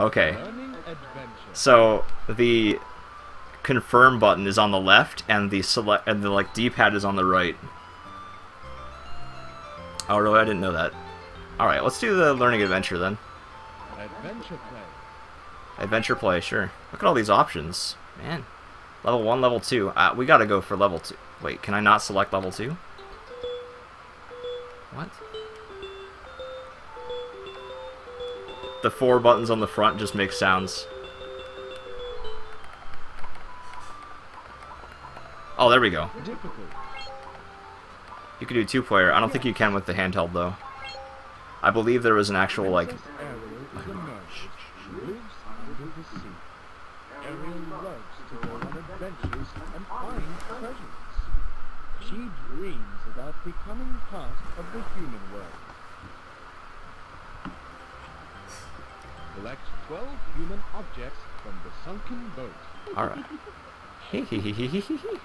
Okay. So the confirm button is on the left, and the select and the like D-pad is on the right. Oh, really? I didn't know that. All right, let's do the learning adventure then. Adventure play. Adventure play, sure. Look at all these options, man. Level one, level two. Uh, we gotta go for level two. Wait, can I not select level two? What? The four buttons on the front just make sounds. Oh, there we go. You can do two player. I don't think you can with the handheld though. I believe there was an actual like. She dreams about becoming part of the human world. Collect 12 human objects from the sunken boat. All right. Hee hee hee hee hee hee hee.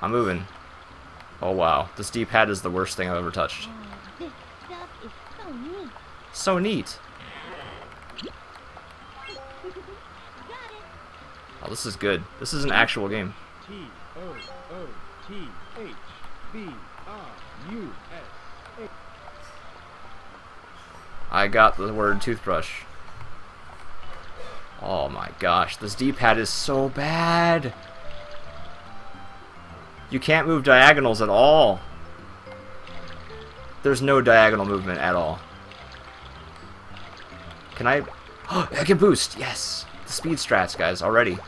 I'm moving. Oh wow, this D-pad is the worst thing I've ever touched. Is so neat. So neat. Got it. Oh, this is good. This is an actual game. T O O T H B R U S H. I got the word toothbrush. Oh my gosh, this D-pad is so bad. You can't move diagonals at all. There's no diagonal movement at all. Can I... Oh, I can boost! Yes! The speed strats, guys, already.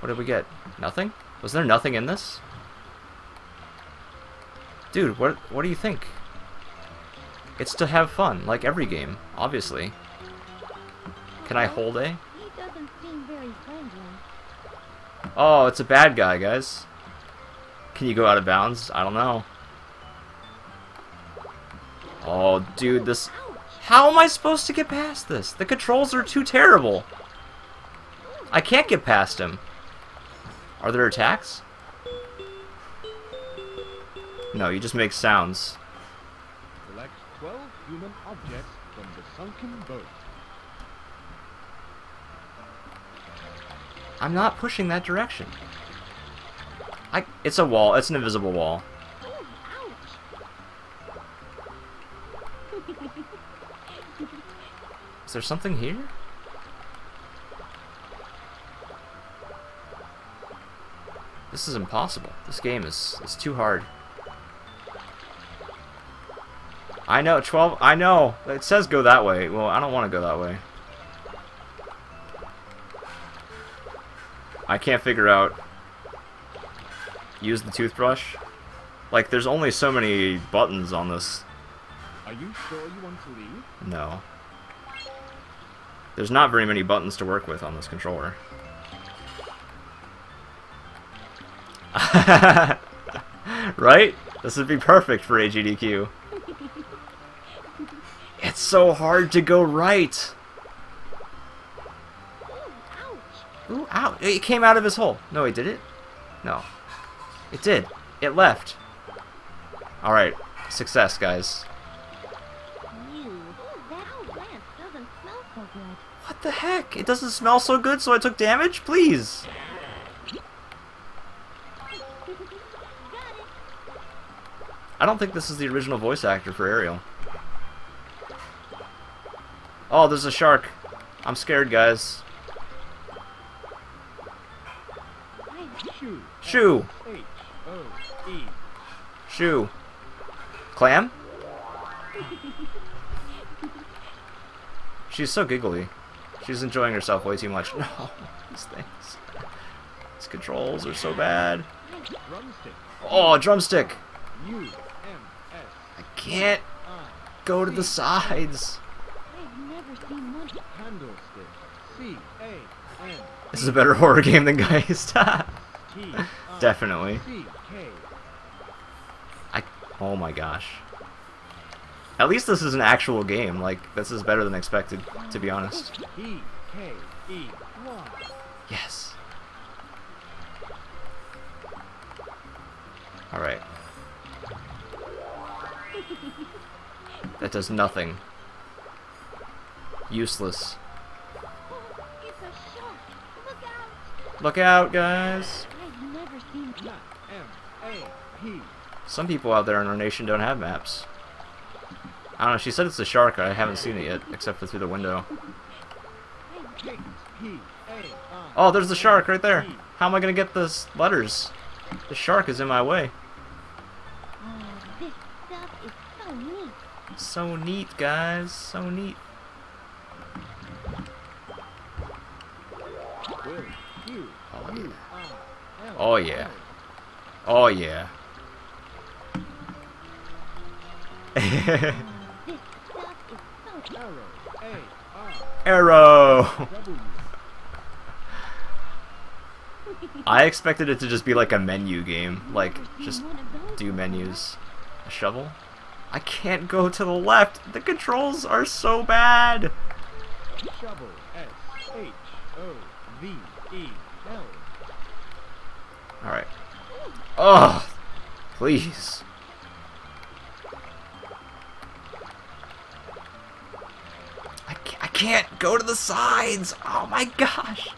What did we get? Nothing? Was there nothing in this? Dude, what what do you think? It's to have fun, like every game, obviously. Can I hold A? He doesn't seem very friendly. Oh, it's a bad guy, guys. Can you go out of bounds? I don't know. Oh, dude, this... How am I supposed to get past this? The controls are too terrible. I can't get past him. Are there attacks? No, you just make sounds. Collect 12 human objects from the sunken boat. I'm not pushing that direction. I... It's a wall. It's an invisible wall. Is there something here? This is impossible. This game is is too hard. I know, 12, I know. It says go that way. Well, I don't want to go that way. I can't figure out use the toothbrush. Like there's only so many buttons on this. Are you sure you want to leave? No. There's not very many buttons to work with on this controller. right? This would be perfect for AGDQ. It's so hard to go right. Oh, ouch. Ooh, ow. It came out of his hole. No, it did it? No. It did. It left. Alright. Success, guys. Ew. That plant doesn't smell so good. What the heck? It doesn't smell so good, so I took damage? Please. I don't think this is the original voice actor for Ariel. Oh, there's a shark. I'm scared, guys. Shoe. Shoe. H O E. Shoe. Clam? She's so giggly. She's enjoying herself way too much. No, these things. These controls are so bad. Drumstick. Oh, drumstick. I can't go to the sides. I've never seen one. Candlestick. C A N This is a better horror game than Geist. Definitely. I. Oh my gosh. At least this is an actual game. Like this is better than expected, to be honest. Yes. All right. That does nothing. Useless. Oh, it's a shark. Look out. Look out, guys. I've never seen Map M A P. Some people out there in our nation don't have maps. I don't know, she said it's a shark, I haven't seen it yet, except for through the window. Kings P A I. Oh, there's the shark right there. How am I gonna get those letters? The shark is in my way. Oh, this stuff is so neat. So neat, guys. So neat. Oh, yeah. Oh, yeah. Arrow. I expected it to just be like a menu game. Like, just do menus. A shovel? I can't go to the left. The controls are so bad. Shovel S H O V E. Alright. Ugh. Please. I can't, go to the sides. Oh my gosh.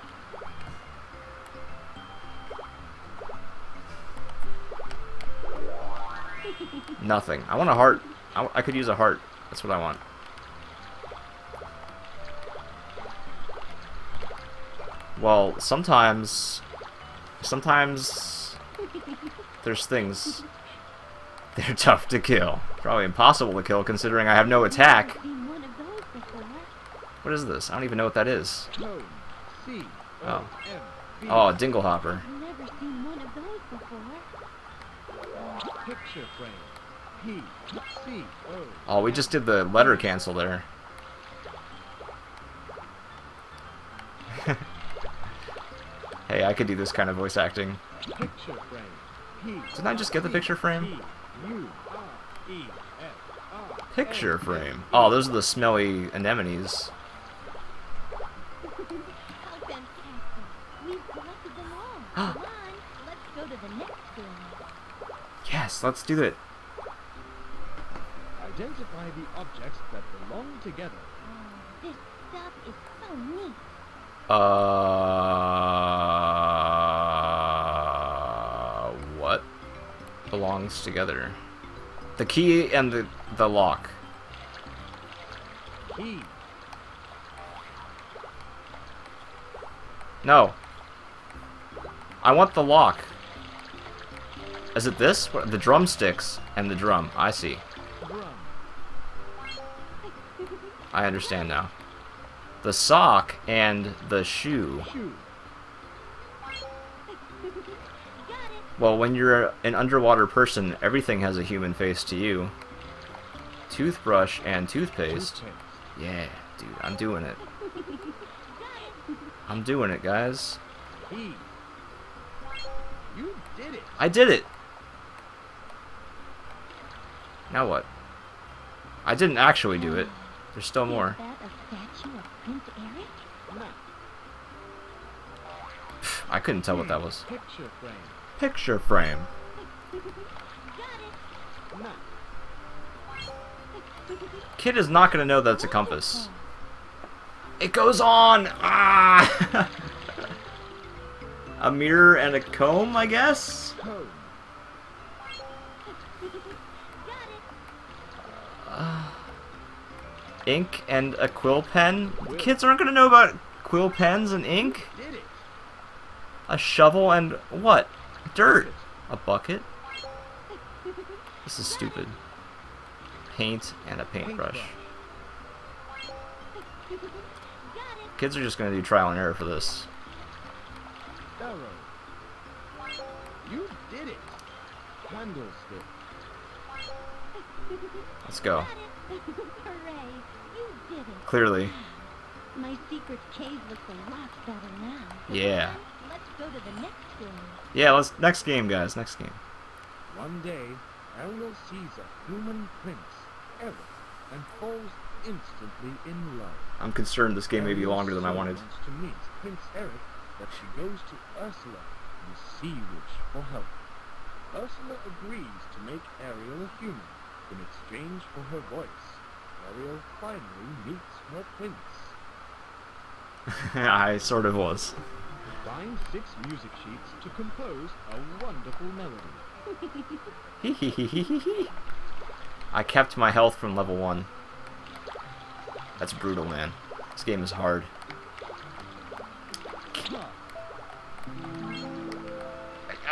Nothing. I want a heart. I, I could use a heart. That's what I want. Well, sometimes, sometimes there's things. They're tough to kill. Probably impossible to kill considering I have no attack. What is this? I don't even know what that is. Oh. Oh, Dinglehopper. Oh, we just did the letter cancel there. hey, I could do this kind of voice acting. Picture frame Didn't I just get the picture frame? P U R F R. Picture frame. Oh, those are the smelly anemones. How fantastic. We've collected them all. Come on, let's go to the next one. Yes, let's do it. Identify the objects that belong together. Oh, this stuff is so neat. Uh, belongs together? The key and the the lock. Key. No. I want the lock. Is it this? The drumsticks and the drum. I see. Drum. I understand now. The sock and the shoe. Shoe. Well, when you're an underwater person, everything has a human face to you. Toothbrush and toothpaste. Toothpaste. Yeah, dude, I'm doing it. I'm doing it, guys. Key. You did it. I did it! Now what? I didn't actually do it. There's still more. That a statue of Prince Eric? I couldn't tell what that was. Picture frame. Kid is not gonna know that's a compass. It goes on! Ah! a mirror and a comb, I guess? Cone. Ink and a quill pen? Kids aren't gonna know about quill pens and ink? A shovel and what? Dirt. A bucket? This is stupid. Paint and a paintbrush. Kids are just gonna do trial and error for this. You did it. Candlestick. Let's go. Got it. Hooray. You did it. Clearly. My secret cave looks a lot better now. Yeah. Let's go to the next one. Yeah, let's next game guys, next game. One day, Ariel sees a human prince, Eric, and falls instantly in love. I'm concerned this game may be longer than I so wanted. wants to meet Prince Eric that she goes to Ursula, the sea witch, for help. Ursula agrees to make Ariel a human, In exchange for her voice, Ariel finally meets her prince. I sort of was. Find six music sheets to compose a wonderful melody. I kept my health from level 1. That's brutal, man. This game is hard.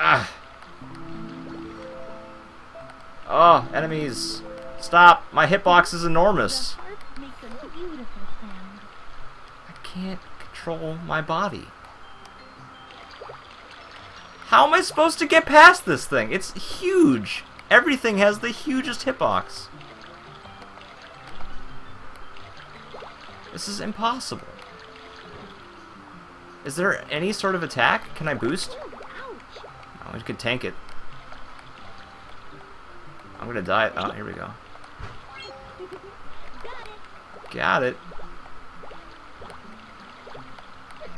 Ah! Oh, enemies! Stop! My hitbox is enormous! The harp makes a beautiful sound. I can't control my body. How am I supposed to get past this thing? It's huge! Everything has the hugest hitbox. This is impossible. Is there any sort of attack? Can I boost? Oh, we could tank it. I'm gonna die. Oh, here we go. Got it.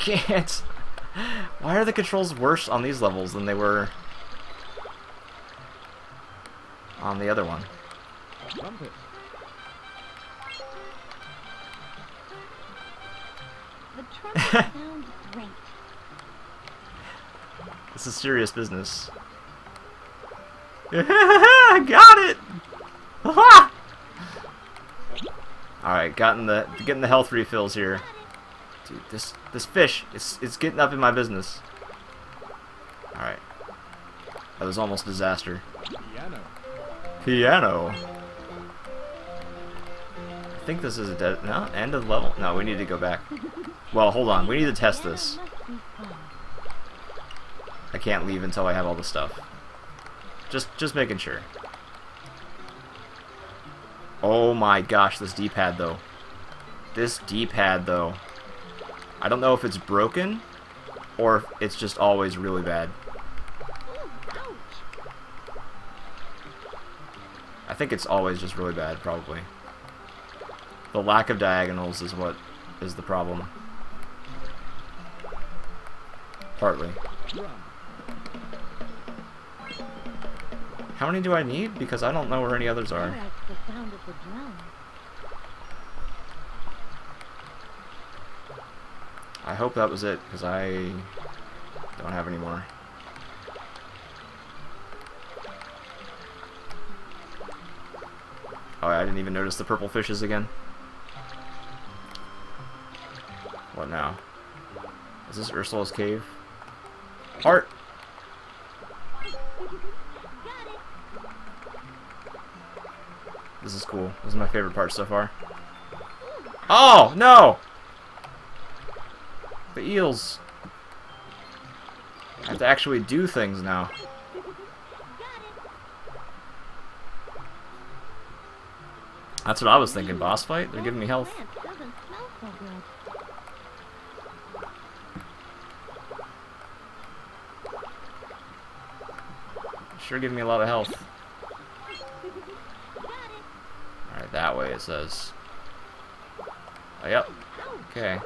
Can't. Why are the controls worse on these levels than they were on the other one? The trumpet sounds great. This is serious business. Got it! Alright, gotten the getting the health refills here. Dude, this this fish, it's it's getting up in my business. Alright. That was almost disaster. Piano. Piano. I think this is a dead no end of the level. No, we need to go back. Well, hold on. We need to test this. Piano must be fun. I can't leave until I have all the stuff. Just just making sure. Oh my gosh, this D-pad though. This D-pad though. I don't know if it's broken or if it's just always really bad. I think it's always just really bad, probably. The lack of diagonals is what is the problem. Partly. How many do I need? Because I don't know where any others are. like the sound of the drum. I hope that was it, because I don't have any more. Oh, I didn't even notice the purple fishes again. What now? Is this Ursula's cave? Heart! This is cool. This is my favorite part so far. Oh, no! The eels. I have to actually do things now. That's what I was thinking, boss fight? They're giving me health. Sure giving me a lot of health. Alright, that way it says. Oh, yep. Okay.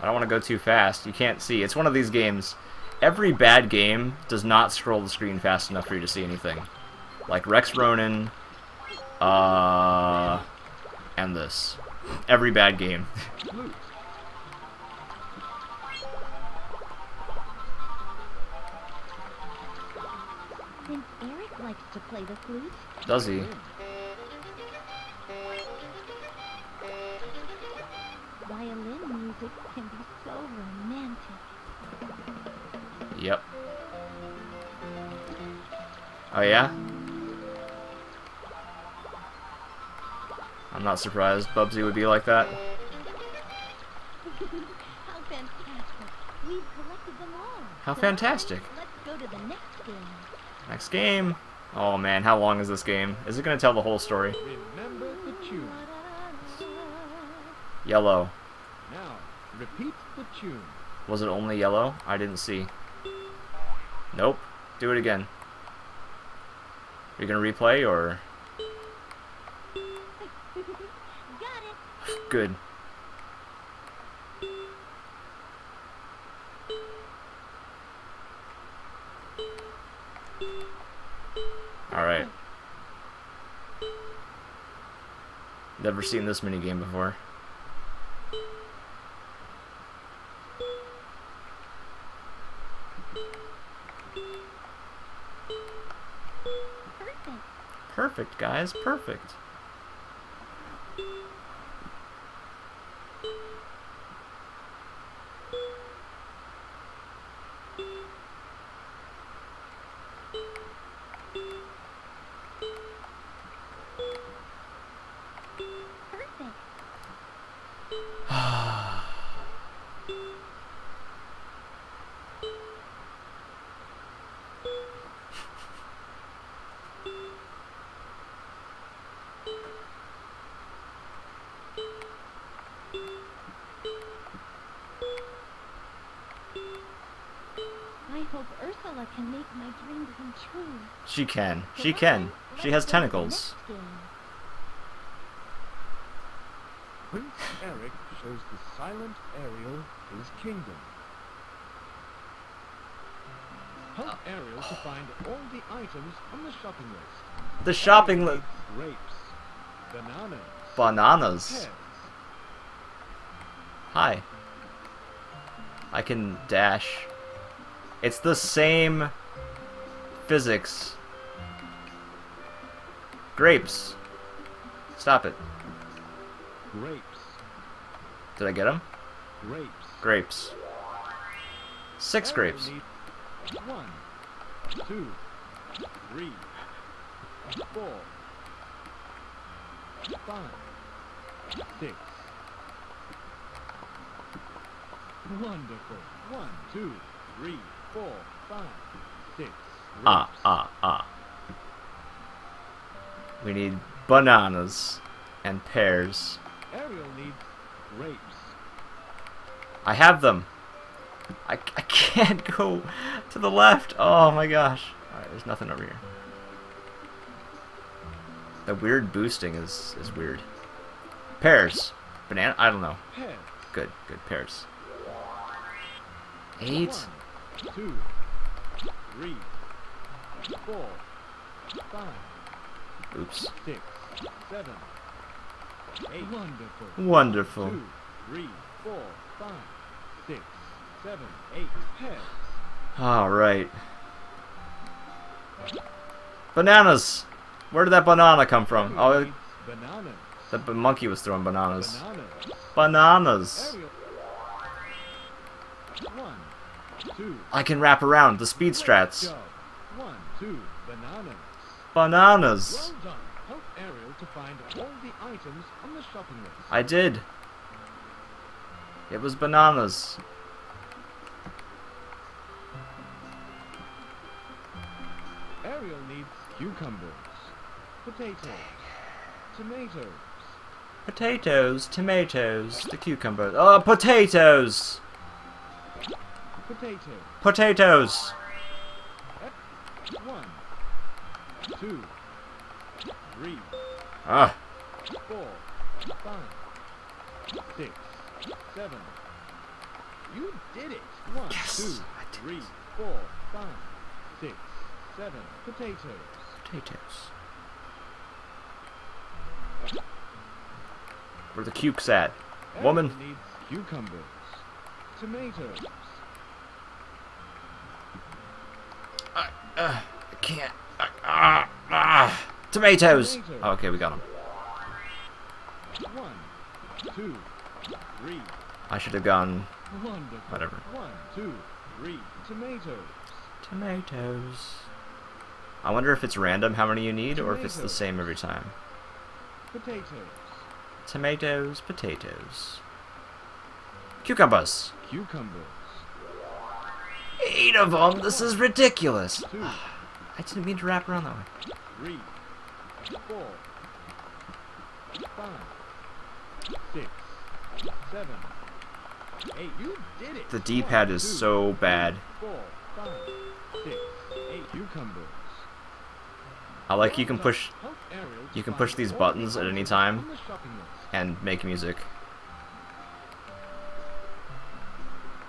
I don't want to go too fast. You can't see. It's one of these games. Every bad game does not scroll the screen fast enough for you to see anything. Like Rex Ronan, uh, and this. Every bad game. Does Since music can be so romantic. Yep. Oh yeah? I'm not surprised Bubsy would be like that. How fantastic! We've collected them all. How So fantastic. Let's go to the next game. Next game. Oh man, how long is this game? Is it gonna tell the whole story? Remember the tune. Yellow. Now, repeat the tune. Was it only yellow? I didn't see. Nope. Do it again. Are you gonna replay or Got it. good? Alright. Never seen this minigame before. Perfect. Perfect, guys. Perfect. I hope Ursula can make my dream come true. She can. She can. She has go to the tentacles. Prince Eric shows the silent Ariel his kingdom. Help uh, Ariel to oh. find all the items on the shopping list. The shopping list. Grapes, bananas, Bananas. Hi. I can dash. It's the same physics. Grapes. Stop it. grapes, Did I get them? grapes. Grapes. Six grapes. One, two, three, four, five, six. Wonderful. One, two, three, four, five, six. Ah, ah, ah. We need bananas and pears. Ariel needs grapes. I have them. I, I can't go to the left. Oh my gosh. Alright, there's nothing over here. The weird boosting is, is weird. Pears. Banana? I don't know. Good, good. Pears. Eight? One, two, three, four, five, Oops. six, seven, eight. Wonderful. Wonderful. Two, three, four, five, six, seven, eight. Pears. Alright. Bananas! Where did that banana come from? Ariel Oh, needs bananas. the monkey was throwing bananas. Bananas. Bananas! One, two. I can wrap around the speed strats. One, two. Bananas. Bananas! Well done. Help Ariel to find all the items on the shopping list. I did. It was bananas. Ariel needs cucumbers, potatoes, tomatoes, Potatoes, tomatoes, the cucumbers. Oh, potatoes! Potatoes. Potatoes! One, two, three, Ah, four, five, six, seven. You did it. One, Yes, two, three, four, five, six, seven. Potatoes. potatoes. Where the cukes at? Woman. Needs cucumbers, tomatoes, Uh, I can't. Uh, ah. Tomatoes! Tomatoes. Oh, okay, we got them. One, two, three. I should have gone Wonderful. Whatever. One, two, three. Tomatoes. tomatoes. I wonder if it's random how many you need, or if it's the same every time. Potatoes. Tomatoes, potatoes. Cucumbers! Cucumbers. Eight of them! This is ridiculous! I didn't mean to wrap around that way. three, four, five, six, seven, eight. You did it. The D-pad is so bad. Four, five, six, eight. Cucumbers. I like you can push Help Ariel to you can push these buttons at any time. on the shopping list. and make music.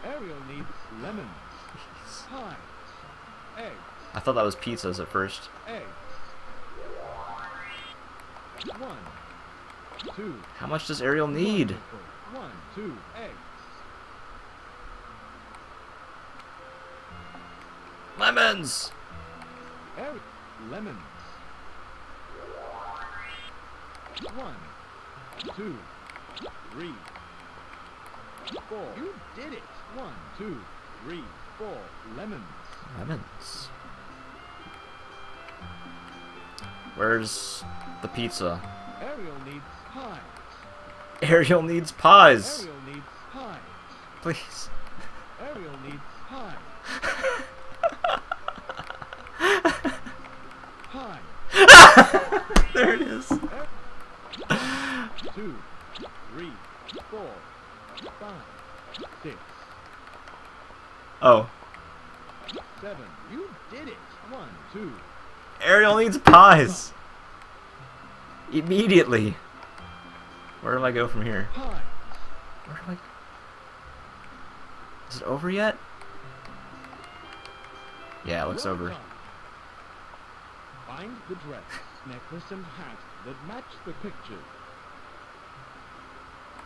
Ariel needs lemons, pies, eggs, I thought that was pizzas at first. eggs. One, two. How much does Ariel need? One, two, eggs. Lemons! Lemons. One, two, three, four. You did it. One, two, three, four. Lemons. Lemons. Where's the pizza? Ariel needs pies. Ariel needs pies. Ariel needs pies. Please. Ariel needs pies. Pie. there it is. Two, three, four, five, six, Oh. seven. You did it. One, two. Ariel needs pies. Immediately. Where do I go from here? Where do I... Is it over yet? Yeah, it looks over. done. Find the dress, necklace, and hat that match the picture.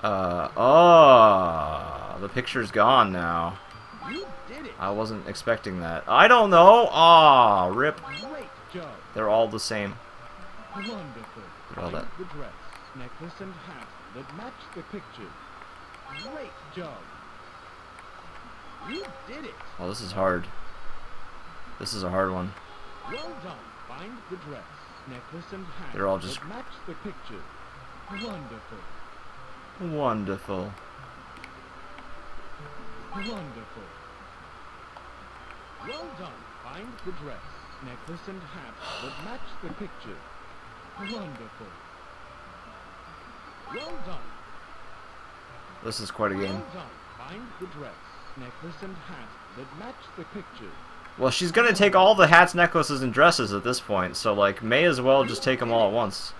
Uh, oh, the picture's gone now. You. I wasn't expecting that. I don't know. Ah, rip. They're all the same. Wonderful. At all that. the dress, necklace, and hat that match the picture. Great job. You did it. Oh, this is hard. This is a hard one. Well done. Find the dress, necklace, and hat They're all just- match the picture. Wonderful. Wonderful. Wonderful. Well done. Find the dress, necklace, and hat that match the picture. Wonderful. Well done. This is quite a game. Well done. Find the dress, necklace, and hat that match the picture. Well, she's gonna take all the hats, necklaces, and dresses at this point, so, like, may as well just take them all at once.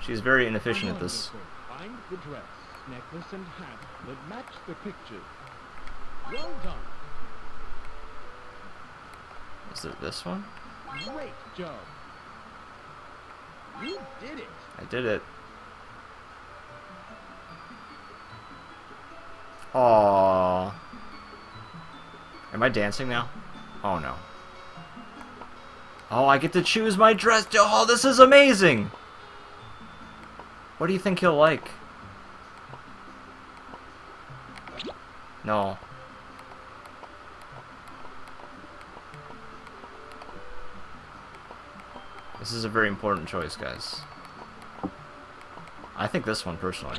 She's very inefficient at this. Find the dress, necklace, and hat that match the picture. Well done. Is it this one? Great job. You did it. I did it. Aww. Am I dancing now? Oh no. Oh, I get to choose my dress. Oh, this is amazing! What do you think he'll like? No. This is a very important choice, guys. I think this one, personally.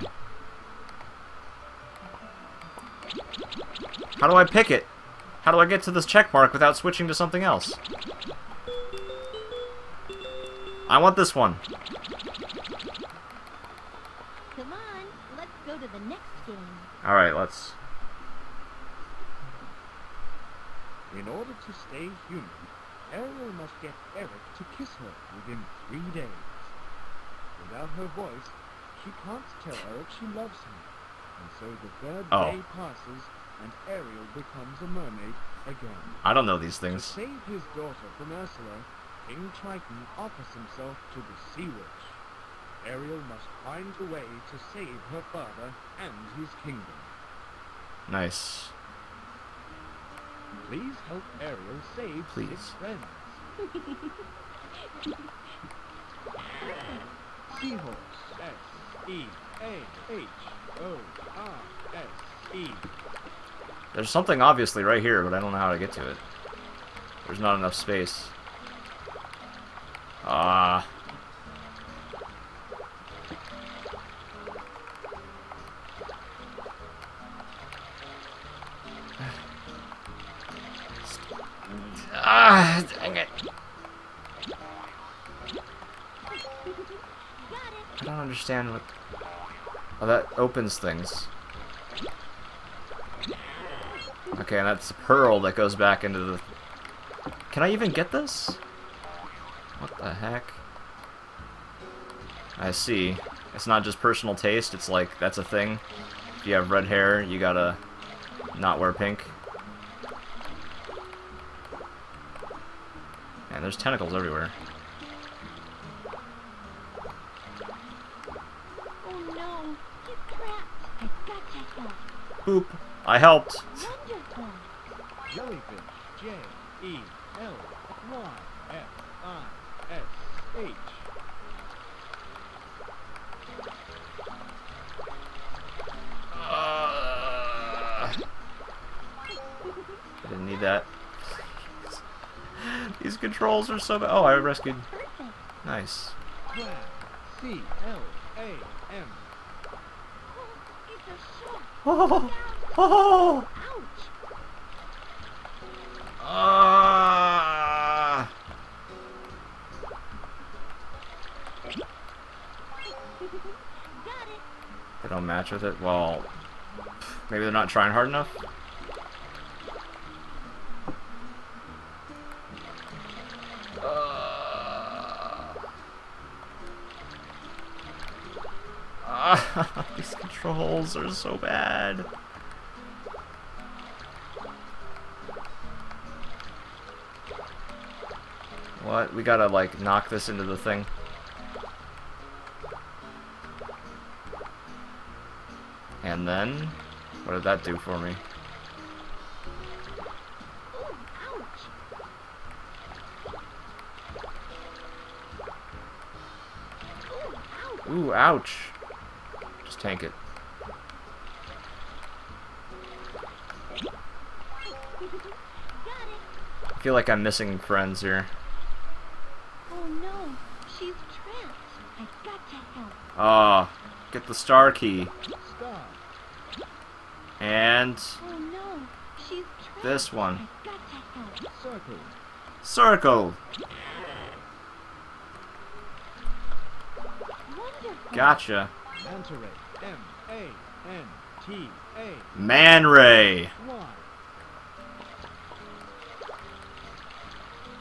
How do I pick it? How do I get to this check mark without switching to something else? I want this one. Come on, let's go to the next game. Alright, let's... In order to stay human, Ariel must get Eric to kiss her within three days. Without her voice, she can't tell Eric she loves him. And so the third Oh. day passes, and Ariel becomes a mermaid again. I don't know these things. To save his daughter from Ursula, King Triton offers himself to the Sea Witch. Ariel must find a way to save her father and his kingdom. Nice. Please help Ariel save Please. his friends. Seahorse. S E A H O R S E. There's something obviously right here, but I don't know how to get to it. There's not enough space. Ah. Ah, understand what... Oh, that opens things. Okay, and that's a pearl that goes back into the... Can I even get this? What the heck? I see. It's not just personal taste, it's like, that's a thing. If you have red hair, you gotta not wear pink. And there's tentacles everywhere. Boop. I helped. Jellyfish. J E L Y F I S H. Uh, I didn't need that. These controls are so bad. Oh, I rescued. Nice. C L A M. Oh, it's a shark. Oh, ah. They don't match with it. Well, maybe they're not trying hard enough. Uh, these controls are so bad. What? We gotta, like, knock this into the thing. And then, what did that do for me? Ooh, ouch. Ouch. Just tank it. I feel like I'm missing friends here. Ah, oh, get the star key. And this one. Circle. Gotcha. Man Ray.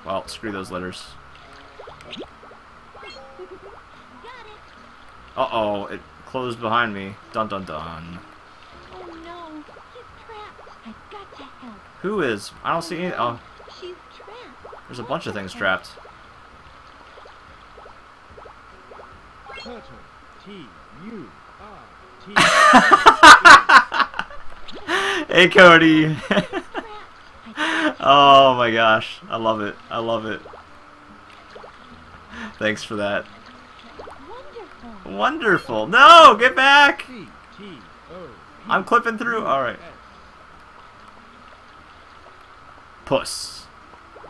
Well, screw those letters. Uh-oh, it closed behind me. Dun dun dun. Oh no, he's trapped. I've got to help. Who is? I don't see any. Oh, She's trapped. there's a bunch of things trapped. Turtle. Hey, Cody. Oh my gosh, I love it. I love it. Thanks for that. Wonderful. No, get back! I'm clipping through. Alright. Puss.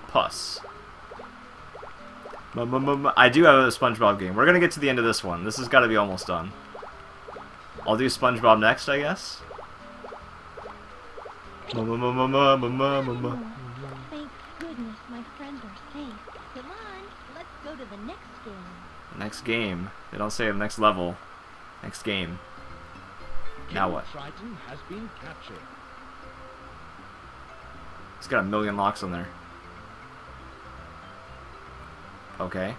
Puss. I do have a SpongeBob game. We're gonna get to the end of this one. This has got to be almost done. I'll do SpongeBob next, I guess. Goodness, my friends are safe. Come on, let's go to the next game. Next game. They don't say the next level. Next game. Now what? Triton has been captured. It's got a million locks on there. Okay.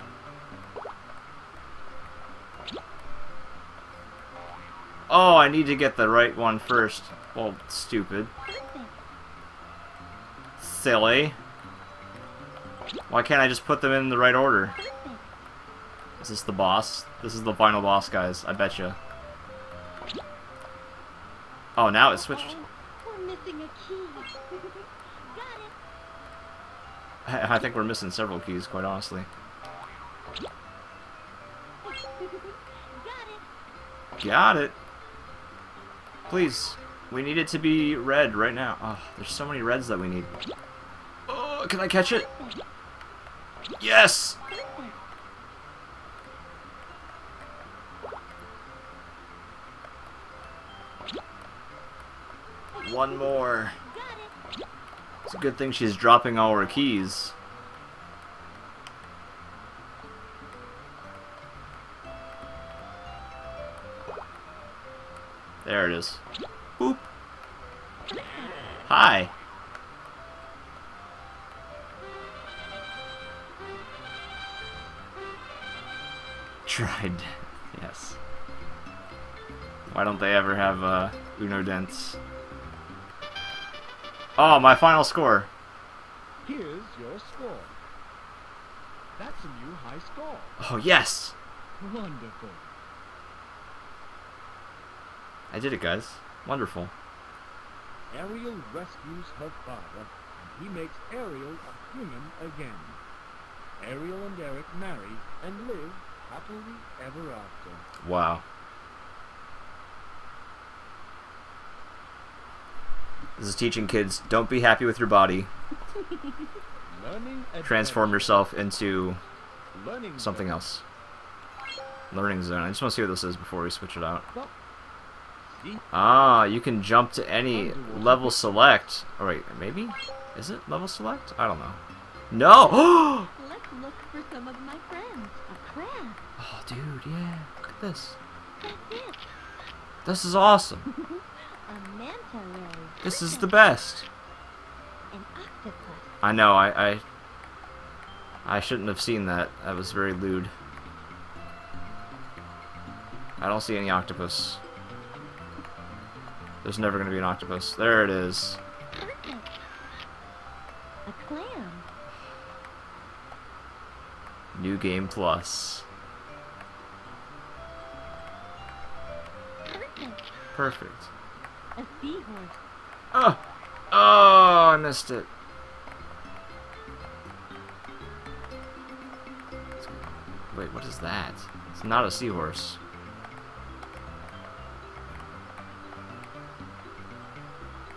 Oh, I need to get the right one first. Well, stupid. Silly. Why can't I just put them in the right order? Is this the boss? This is the final boss, guys. I bet you. Oh, now it switched. I I think we're missing several keys, quite honestly. Got it. Got it. Please. We need it to be red right now. Oh, there's so many reds that we need. Oh, can I catch it? Yes! One more. It's a good thing she's dropping all her keys. There it is. Boop. Hi. Tried. Yes. Why don't they ever have uh, Uno Dents? Oh, my final score. Here's your score. That's a new high score. Oh, yes! Wonderful. I did it, guys. Wonderful. Ariel rescues her father, and he makes Ariel a human again. Ariel and Eric marry and live happily ever after. Wow. This is teaching kids don't be happy with your body. Transform yourself into Learning something else. Learning zone. I just want to see what this is before we switch it out. Ah, you can jump to any level select. Oh, wait, maybe? Is it level select? I don't know. No! Let's look for some of my friends. A crab. oh, dude, yeah. Look at this. That's it. This is awesome. A manta ray. This is the best. An octopus. I know, I, I... I shouldn't have seen that. That was very lewd. I don't see any octopus. There's never going to be an octopus. There it is. A clam. New Game Plus. Perfect. Perfect. A seahorse. Oh! Oh, I missed it. Wait, what is that? It's not a seahorse.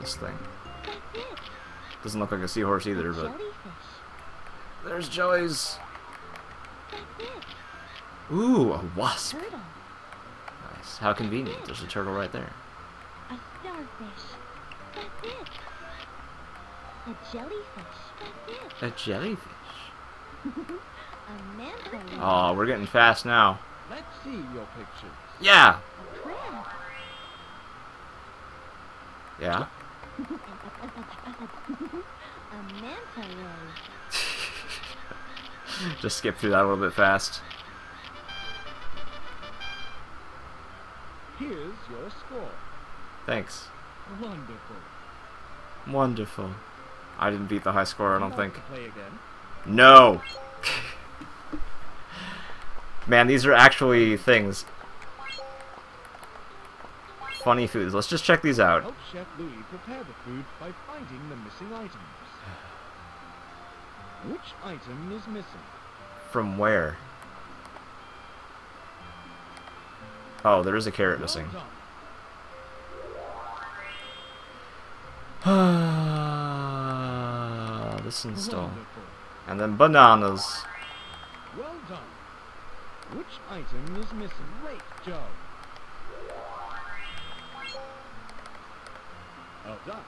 This thing. Doesn't look like a seahorse either, but... There's Joey's. Ooh, a wasp. Nice. How convenient. There's a turtle right there. A starfish. That's it. A jellyfish. A jellyfish. A manta. Oh, we're getting fast now. Let's see your pictures. Yeah. Yeah. a manta ray. Just skip through that a little bit fast. Here's your score. Thanks. Wonderful. Wonderful. I didn't beat the high score, I don't think. play again. No! Man, these are actually things. Funny foods. Let's just check these out. Help Chef Louis prepare the food by finding the missing items. Which item is missing? From where? Oh, there is a carrot missing. this install. Wonderful. And then bananas. Well done. Which item is missing? Great job. Well oh, done.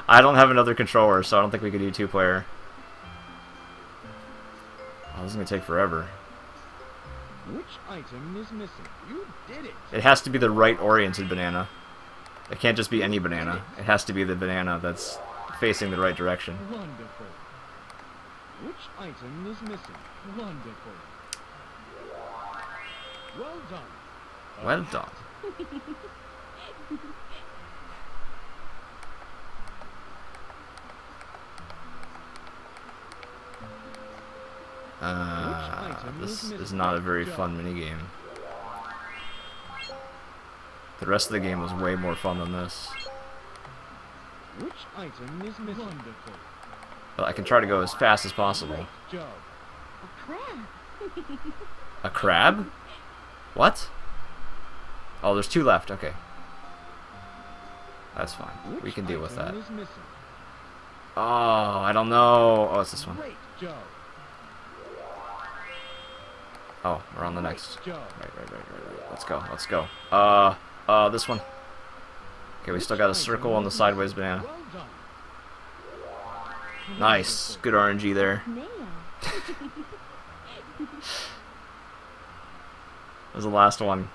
I don't have another controller, so I don't think we could do two player. Oh, this is gonna take forever. Which item is missing? You did it. It has to be the right oriented banana. It can't just be any banana. It has to be the banana that's facing the right direction. Wonderful. Which item is missing? Wonderful. Well done. Well done. Uh, this is not a very fun minigame. The rest of the game was way more fun than this. Which item is missing? Wonderful. But I can try to go as fast as possible. A crab. A crab? What? Oh, there's two left. Okay. That's fine. Which We can deal with that. item is missing? Oh, I don't know. Oh, it's this one. Great job. Oh, we're on the next. Right, right, right, right, right. Let's go. Let's go. Uh, uh, this one. Okay, we still got a circle on the sideways banana. Nice. Good RNG there. Snail. That was the last one.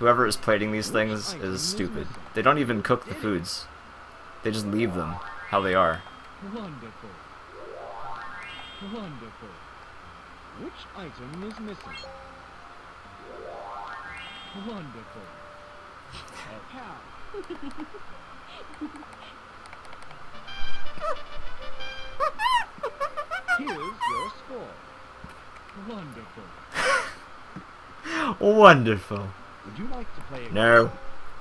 Whoever is plating these things is stupid. They don't even cook the foods. They just leave them how they are. Wonderful. Wonderful. Which item is missing? Wonderful. Here's your score. Wonderful. Wonderful. Would you like to play again? No.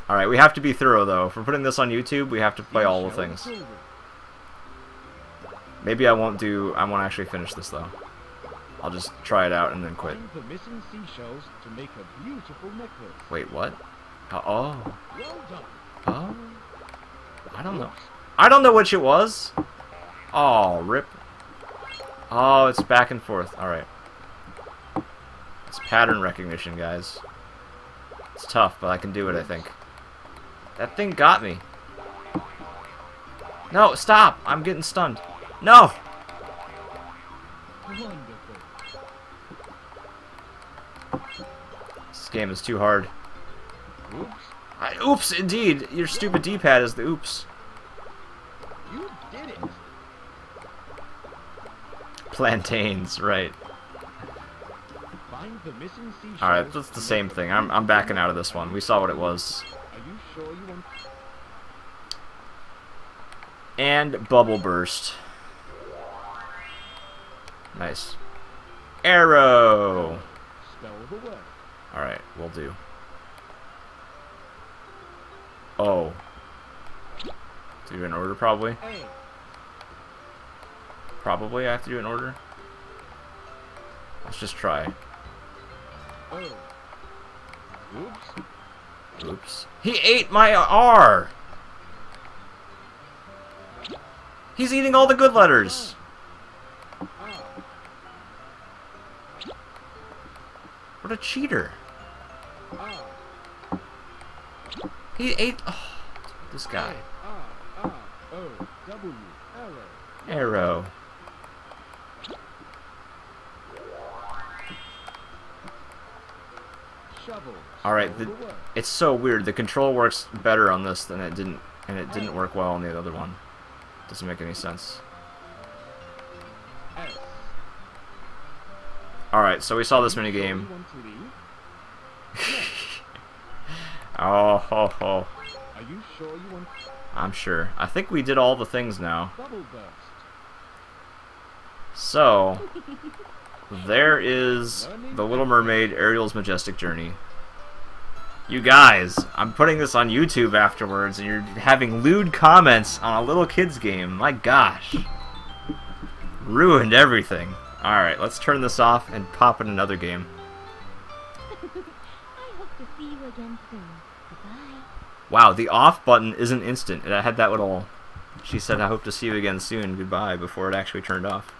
Alright, we have to be thorough though. If we're putting this on YouTube, we have to play all the things. Maybe I won't do I won't actually finish this though. I'll just try it out and then quit. The missing seashells to make a beautiful necklace. Wait, what? Uh, oh. Well done. Oh. I don't know. I don't know which it was. Oh, rip. Oh, it's back and forth. Alright. It's pattern recognition, guys. It's tough, but I can do it, I think. That thing got me. No, stop! I'm getting stunned. No! Game is too hard. Oops. I, oops, indeed! Your stupid D-pad is the oops. You did it. Plantains, right. Find the missing. Alright, that's the same thing. I'm, I'm backing out of this one. We saw what it was. Are you sure you want And bubble burst. Nice. Arrow! spell the word? Alright, we'll do. Oh. Do an order, probably? Probably I have to do an order. Let's just try. Oh. Oops. Oops. He ate my R! He's eating all the good letters! Oh. What a cheater. He ate... Oh, this guy. Arrow. Alright, it's so weird. The control works better on this than it didn't, and it didn't work well on the other one. Doesn't make any sense. Alright, so we saw this mini Sure game. you want to leave? Oh, ho, ho. Are you sure you want I'm sure. I think we did all the things now. bubble burst? So, there is The Little Mermaid Ariel's Majestic Journey. You guys, I'm putting this on YouTube afterwards, and you're having lewd comments on a little kid's game. My gosh. Ruined everything. Alright, let's turn this off and pop in another game. I hope to see you again soon. Wow, the off button isn't instant. It I had that little... She said, I hope to see you again soon, goodbye, before it actually turned off.